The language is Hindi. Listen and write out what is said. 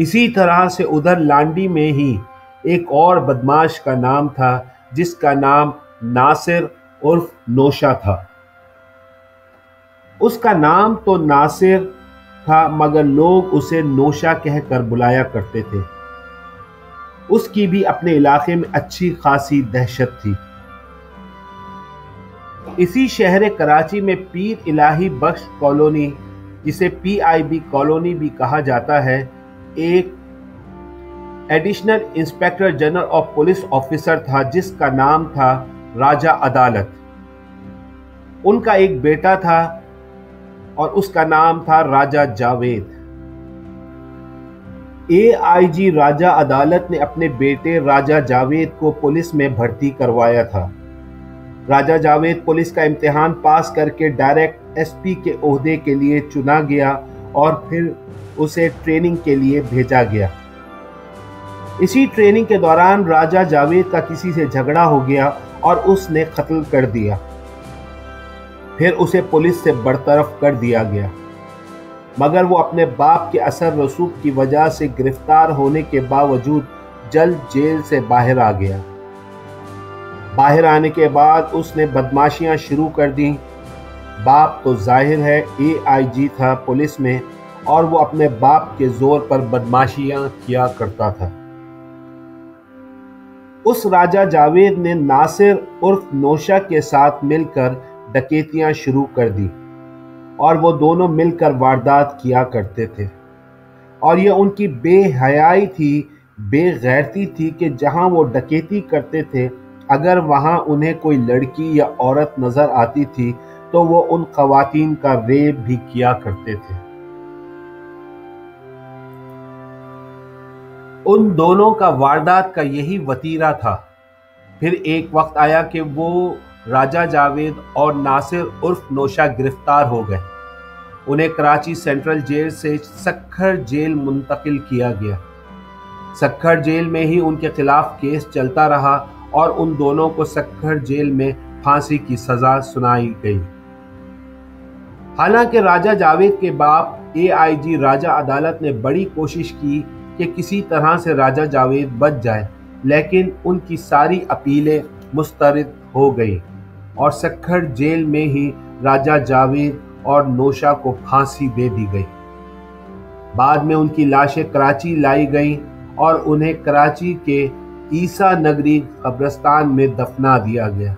इसी तरह से उधर लांडी में ही एक और बदमाश का नाम था, जिसका नाम नासिर उर्फ़ नोशा था। उसका नाम तो नासिर था, मगर लोग उसे नोशा कहकर बुलाया करते थे। उसकी भी अपने इलाके में अच्छी खासी दहशत थी। इसी शहर कराची में पीर इलाही बख्श कॉलोनी, जिसे पीआईबी कॉलोनी भी कहा जाता है एक additional inspector general of police officer था, जिसका नाम था राजा अदालत। उनका एक बेटा था और उसका नाम था राजा जावेद। एआईजी राजा अदालत ने अपने बेटे राजा जावेद को पुलिस में भर्ती करवाया था। राजा जावेद पुलिस का इम्तिहान पास करके डायरेक्ट एसपी के ओहदे के लिए चुना गया और फिर उसे ट्रेनिंग के लिए भेजा गया। इसी ट्रेनिंग के दौरान राजा जावेद का किसी से झगड़ा हो गया और उसने कत्ल कर दिया। फिर उसे पुलिस से बरतरफ कर दिया गया। मगर वो अपने बाप के असर रसूख की वजह से गिरफ़्तार होने के बावजूद जल्द जेल से बाहर आ गया। बाहर आने के बाद उसने बदमाशियाँ शुरू कर दी बाप तो ज़ाहिर है एआईजी था पुलिस में और वो अपने बाप के ज़ोर पर बदमाशियाँ किया करता था। उस राजा जावेद ने नासिर उर्फ़ नोशा के साथ मिलकर डकैतियाँ शुरू कर दी और वो दोनों मिलकर वारदात किया करते थे। और यह उनकी बेहयाई थी, बेगैरती थी कि जहाँ वो डकैती करते थे, अगर वहाँ उन्हें कोई लड़की या औरत नज़र आती थी तो वो उन खवातीन का रेप भी किया करते थे। उन दोनों का वारदात का यही वतीरा था। फिर एक वक्त आया कि वो राजा जावेद और नासिर उर्फ़ नोशा गिरफ़्तार हो गए। उन्हें कराची सेंट्रल जेल से सखर जेल मुंतकिल किया गया। सखर जेल में ही उनके खिलाफ केस चलता रहा और उन दोनों को सखर जेल में फांसी की सजा सुनाई गई। हालाँकि राजा जावेद के बाप एआईजी राजा अदालत ने बड़ी कोशिश की कि किसी तरह से राजा जावेद बच जाए, लेकिन उनकी सारी अपीलें मुस्तरद हो गई और सखर जेल में ही राजा जावेद और नोशा को फांसी दे दी गई। बाद में उनकी लाशें कराची लाई गईं और उन्हें कराची के ईसा नगरी कब्रस्तान में दफना दिया गया।